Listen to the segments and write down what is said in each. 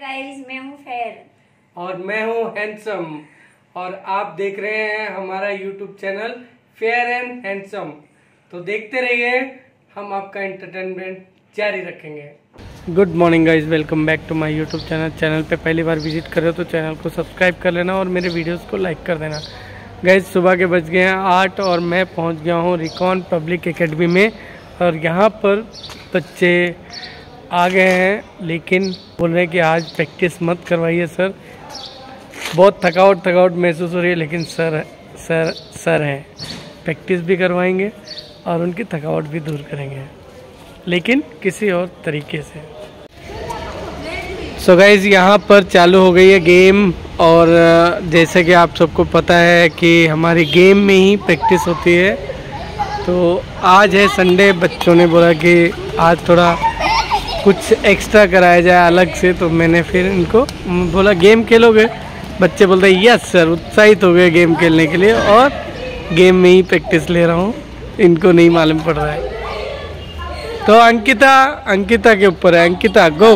Guys मैं हूँ fair और मैं हूँ हैंडसम और आप देख रहे हैं हमारा YouTube channel fair and handsome तो देखते रहिए, हम आपका एंटरटेनमेंट जारी रखेंगे। Good morning guys welcome back to my YouTube channel channel पे पहली बार विज़िट कर रहे हो तो चैनल को सब्सक्राइब कर लेना और मेरे वीडियोस को लाइक कर देना। गाइज़ सुबह के बज गए हैं आठ और मैं पहुँच गया हूँ रिकॉन पब्लिक एकेडमी में। और यहाँ पर बच्चे आ गए हैं, लेकिन बोल रहे हैं कि आज प्रैक्टिस मत करवाइए सर बहुत थकावट थकावट महसूस हो रही है, लेकिन सर सर सर हैं। प्रैक्टिस भी करवाएँगे और उनकी थकावट भी दूर करेंगे। लेकिन किसी और तरीके से। सो गाइज़ यहाँ पर चालू हो गई है गेम और जैसे कि आप सबको पता है कि हमारी गेम में ही प्रैक्टिस होती है। तो आज है संडे बच्चों ने बोला कि आज थोड़ा कुछ एक्स्ट्रा कराया जाए अलग से तो मैंने फिर इनको बोला गेम खेलोगे? बच्चे बोलते यस सर उत्साहित हो गए गेम खेलने के लिए और गेम में ही प्रैक्टिस ले रहा हूँ। इनको नहीं मालूम पड़ रहा है। तो अंकिता अंकिता के ऊपर है। अंकिता गो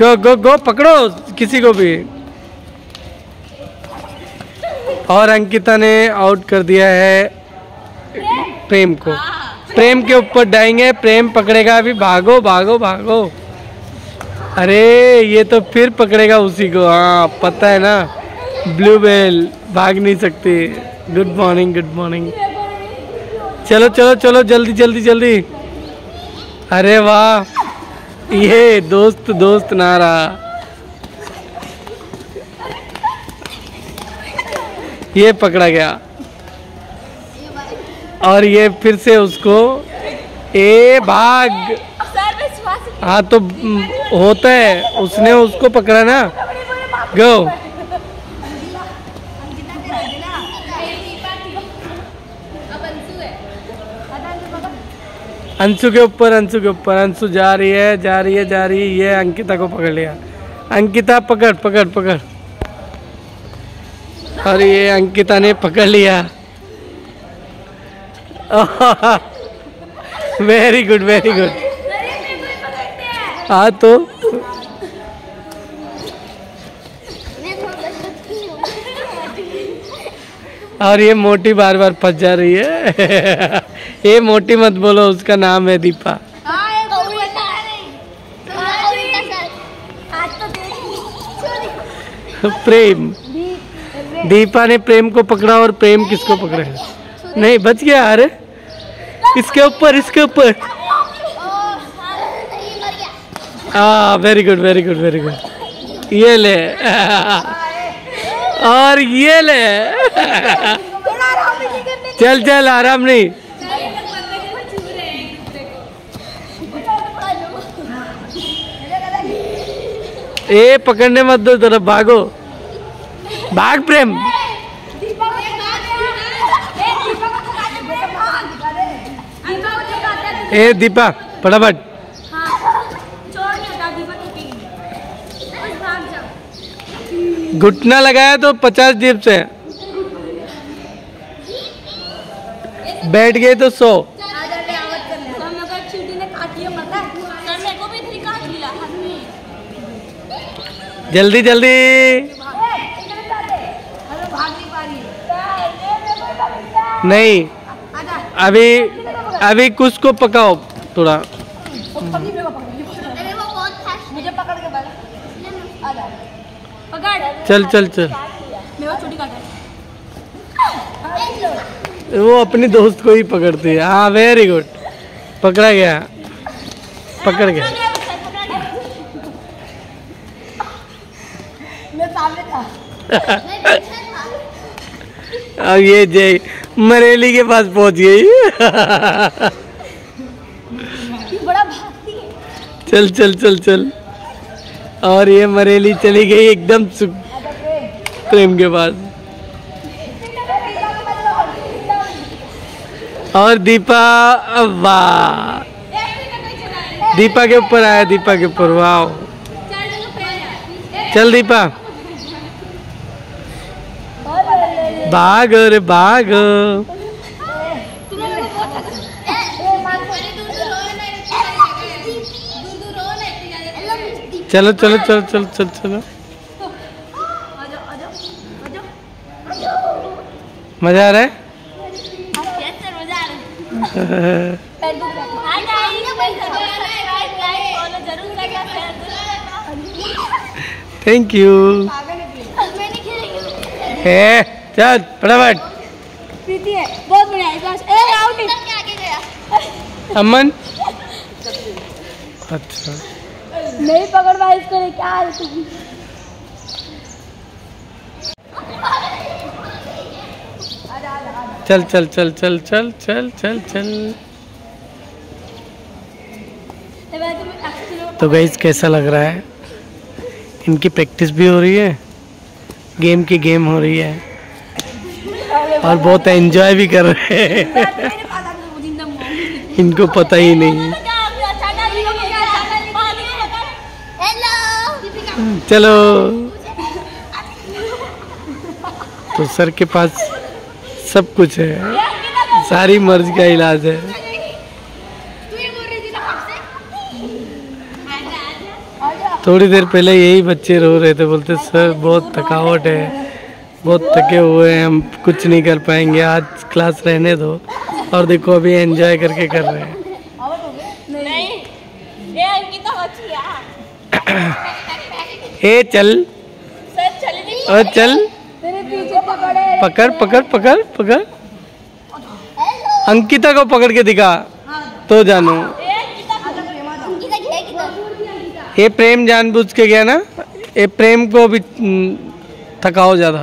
गो गो गो पकड़ो किसी को भी। और अंकिता ने आउट कर दिया है प्रेम को। प्रेम के ऊपर डाएँगे, प्रेम पकड़ेगा अभी, भागो भागो भागो। अरे, ये तो फिर पकड़ेगा उसी को हाँ पता है ना, ब्लू बेल, भाग नहीं सकती। गुड मॉर्निंग गुड मॉर्निंग चलो चलो चलो, जल्दी जल्दी जल्दी। अरे वाह, ये दोस्त दोस्त ना रहा ये पकड़ा गया। और ये फिर से उसको ए भाग। हाँ तो mm, होता है। उसने उसको पकड़ा ना। गो अंशु के ऊपर अंशु के ऊपर। अंशु जा रही है जा रही है जा रही है। ये अंकिता को पकड़ लिया। अंकिता पकड़ पकड़ पकड़। और ये अंकिता ने पकड़ लिया। वेरी गुड वेरी गुड हाँ तो? और ये मोटी बार बार फंस जा रही है। ये मोटी मत बोलो, उसका नाम है दीपा। प्रेम। दीपा ने प्रेम को पकड़ा और प्रेम किसको पकड़े नहीं, बच गया, अरे। इसके ऊपर इसके ऊपर। हाँ very good very good very good ये ले। और ये ले। चल चल, आराम नहीं। ए, पकड़ने मत दो तरफ़ भागो। भाग, प्रेम। ए दीपा फटाफट। घुटना लगाया तो पचास दीप से। बैठ गए तो सौ। जल्दी जल्दी। नहीं अभी अभी कुछ को पकाओ थोड़ा। मुझे पकड़ के बस पकड़ चल चल चल। मेरा छोटी काट वो अपनी दोस्त को ही पकड़ती है। हाँ वेरी गुड पकड़ा गया। पकड़ गया। मैं सामने था। अब ये जय मरेली के पास पहुँच गई। है। चल चल चल चल। और ये मरेली चली गई एकदम प्रेम के पास। और दीपा वाह। दीपा के ऊपर आया दीपा के ऊपर वाह। चल दीपा। बाघ रे बाघ चलो चलो चलो चलो चलो चलो। मज़ा आ रहा है? थैंक यू है? चल फटाफट। प्रीति है बहुत बढ़िया बस। ए आउट क्या आगे गया। अमन? अच्छा नहीं पकड़ पाई इसको क्या चल चल चल चल चल चल चल चल। तो गाइस कैसा लग रहा है? इनकी प्रैक्टिस भी हो रही है? गेम की गेम हो रही है? और बहुत एंजॉय भी कर रहे हैं। इनको पता ही नहीं। चलो। तो सर के पास सब कुछ है। सारी मर्ज का इलाज है। थोड़ी देर पहले यही बच्चे रो रहे थे बोलते सर बहुत थकावट है। बहुत थके हुए हैं हम कुछ नहीं कर पाएँगे आज क्लास रहने दो। और देखो अभी एंजॉय करके कर रहे हैं। नहीं ये अंकिता बची यार ए चल। सर चल नहीं। और चल। पकड़े पकड़ पकड़ पकड़। अंकिता को पकड़ के दिखा तो जानू। ये प्रेम जानबूझ के गया ना? ये प्रेम को भी हम्म, थकाओ ज़्यादा।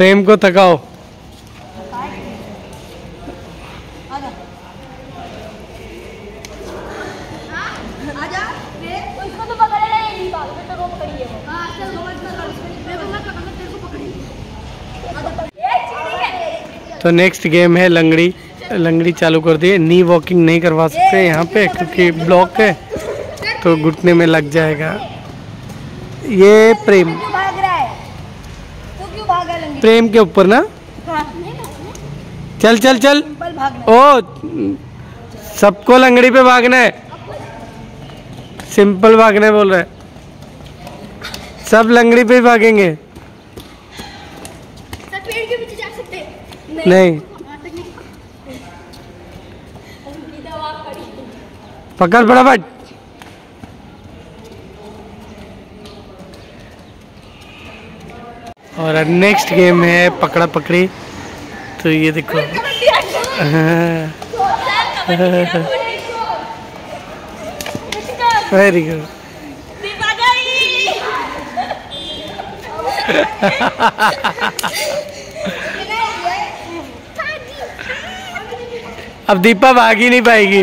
ये को थकाओ। तो नेक्स्ट गेम है लंगड़ी। लंगड़ी चालू कर दिए। नी वॉकिंग नहीं करवा सकते यहाँ पे क्योंकि ब्लॉक है तो घुटने में लग जाएगा। ये प्रेम। प्रेम के ऊपर ना? चल चल चल। ओ सबको लंगड़ी पे भागना है। सिंपल भागने बोल रहे सब लंगड़ी पे भागेंगे। नहीं, पकड़ पकड़ फटाफट। और नेक्स्ट गेम है पकड़ा पकड़ी। तो ये देखो। वेरी गुड अब दीपा भाग ही नहीं पाएगी।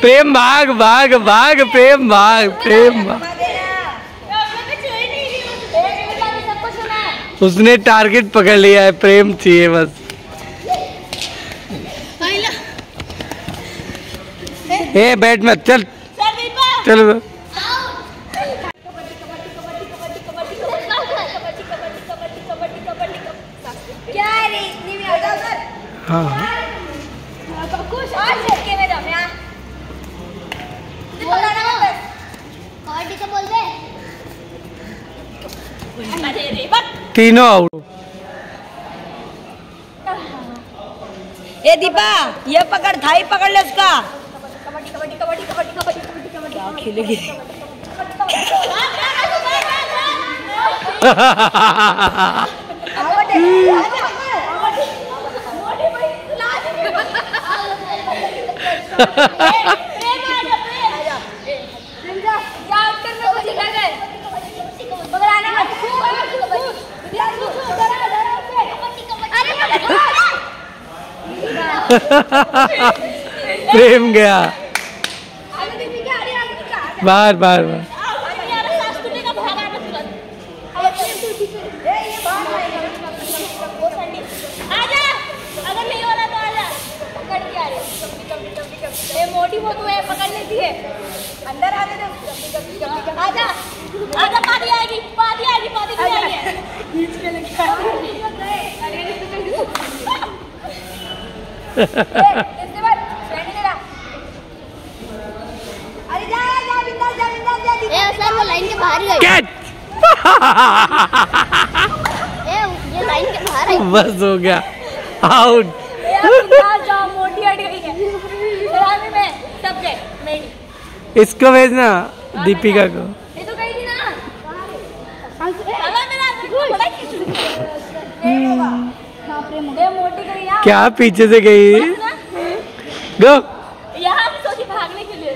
प्रेम भाग भाग भाग प्रेम भाग प्रेम भाग। उसने टारगेट पकड़ लिया है प्रेम चाहिए बस। ए बैठ मत चल। चल। सर हाँ। तीनों आउट ए दीपा ये पकड़ थाई पकड़ ले उसका। कबड्डी कबड्डी कबड्डी कबड्डी कबड्डी कबड्डी प्रेम गया। बार बार बार। आ गए आजा आजा पादी आएगी पादी आएगी पादी आएगी। खींच के लेके बस हो गया। आउट इसको भेजना दीपिका को। ये तो ना। मेरा मोटी क्या पीछे से गई? गो। से सोची भागने के लिए।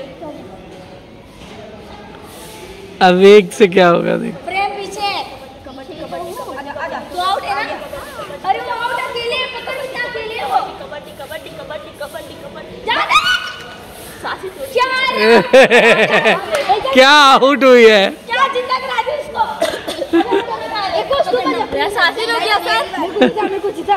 अब एक से क्या होगा देख। प्रेम पीछे। कबड्डी कबड्डी आजा आजा तू आउट है ना? अरे वो आउट अकेले है, पकड़ उसने अकेले है। कबड्डी कबड्डी कबड्डी कबड्डी कबड्डी जा दे सासी तो क्या क्या आउट हुई है? क्या ज़िंदा करा दी उसको? एक को उसको हो गया सर मेरे को जीता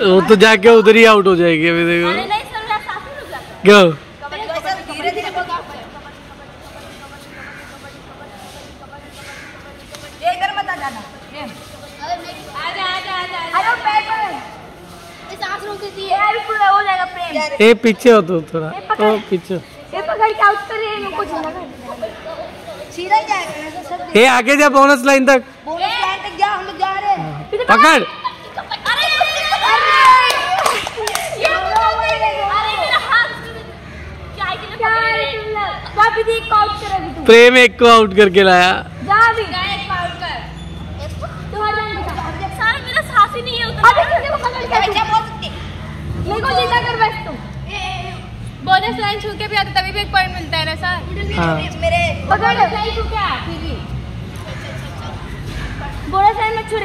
वो तो जाके उधर ही आउट हो जाएगी अभी देखो। क्यों? ए पीछे हो तो थोड़ा। ओ पीछे ए पकड़ के आउट कर रहे हैं कुछ ना सीधा जाएगा। ऐसा सब ए आगे जा बोनस लाइन तक। बोनस लाइन तक जा हम जा रहे हैं। पकड़। मेरे को ज़िंदा कर बस तुम बोनस लाइन छू के भी आते तभी भी एक पॉइंट मिलता है ना सर हाँ। मेरे पकड़। लाइन छू के आ फिर भी। बोनस लाइन में छू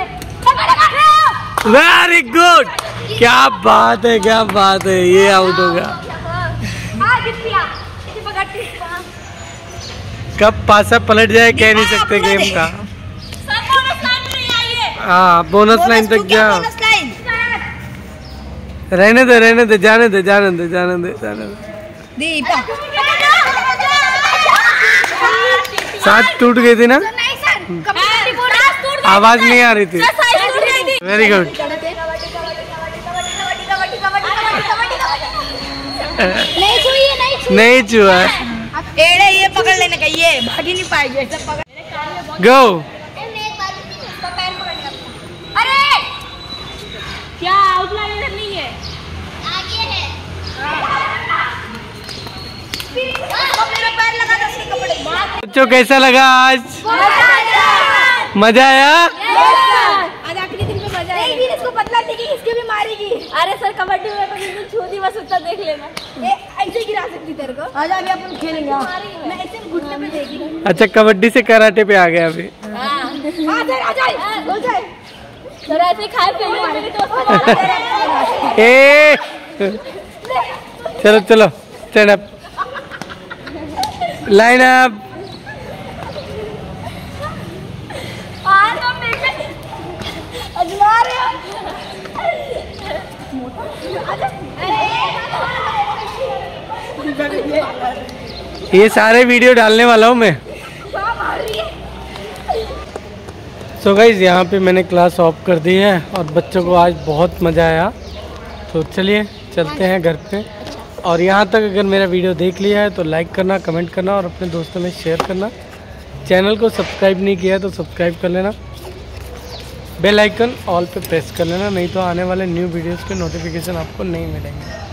वेरी गुड क्या बात है क्या बात है। ये आउट हो गया। कब पासा पलट जाए कह नहीं सकते गेम का। हाँ। बोनस लाइन तक गया रहने दे रहने दे जाने दे जाने दे जाने दे जाने दे। साथ टूट गई थी ना? हम्म। आवाज़ नहीं आ रही थी। वेरी गुड नहीं छुआ एड़े ये पकड़ लेने का ये भाग ही नहीं पाएगी ऐसा पकड़। गो अरे! क्या आउटलाइन नहीं है? आगे है। मेरा पैर लगा था उसके कपड़े बच्चों कैसा लगा आज? मज़ा आया आज आखिरी दिन पे मज़ा एक दिन इसको पतला लेगी इसके भी मारेगी अरे सर कबड्डी में तो बिल्कुल छू दी बस उतना देख लेना। ए, ऐसे गिरा सकती तेरे को। आज आगे अपन खेलेंगे हाँ। मैं ऐसे घुटने पे देगी अच्छा कबड्डी से कराटे पे आ गया अभी। हाँ। आ जाए आ जाए हो। जाए। सर ऐसे खाए पीने में भी तो ए! चलो चलो स्टैंड अप लाइन अप हाँ तो बेटे अजमा रहे हो ये सारे वीडियो डालने वाला हूँ मैं। सो so गाइज़ यहाँ पे मैंने क्लास ऑफ़ कर दी है और बच्चों को आज बहुत मज़ा आया। तो चलिए, चलते हैं घर पे। और यहाँ तक अगर मेरा वीडियो देख लिया है तो लाइक करना कमेंट करना और अपने दोस्तों में शेयर करना। चैनल को सब्सक्राइब नहीं किया तो सब्सक्राइब कर लेना। बेल आइकन ऑल पे प्रेस कर लेना, नहीं तो आने वाले न्यू वीडियोस के नोटिफिकेशन आपको नहीं मिलेंगे।